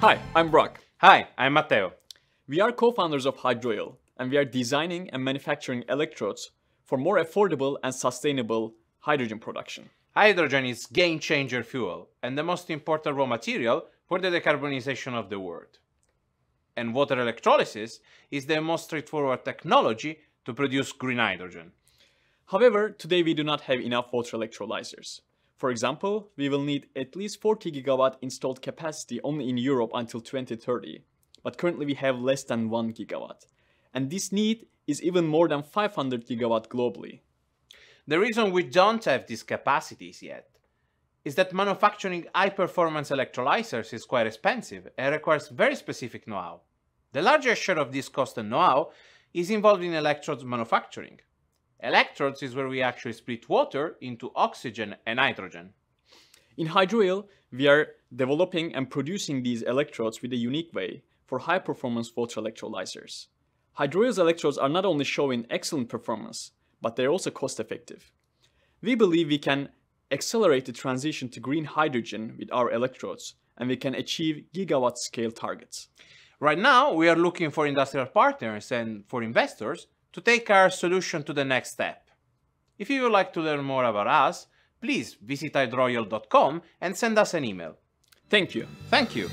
Hi, I'm Brock. Hi, I'm Matteo. We are co-founders of Hydroyal, and we are designing and manufacturing electrodes for more affordable and sustainable hydrogen production. Hydrogen is game changer fuel and the most important raw material for the decarbonization of the world. And water electrolysis is the most straightforward technology to produce green hydrogen. However, today we do not have enough water electrolyzers. For example, we will need at least 40 gigawatt installed capacity only in Europe until 2030, but currently we have less than 1 gigawatt. And this need is even more than 500 gigawatt globally. The reason we don't have these capacities yet is that manufacturing high-performance electrolyzers is quite expensive and requires very specific know-how. The largest share of this cost and know-how is involved in electrodes manufacturing. Electrodes is where we actually split water into oxygen and hydrogen. In Hydroyal, we are developing and producing these electrodes with a unique way for high performance water electrolyzers. Hydroyal's electrodes are not only showing excellent performance, but they're also cost effective. We believe we can accelerate the transition to green hydrogen with our electrodes and we can achieve gigawatt scale targets. Right now, we are looking for industrial partners and for investors to take our solution to the next step. If you would like to learn more about us, please visit hydroyal.com and send us an email. Thank you. Thank you.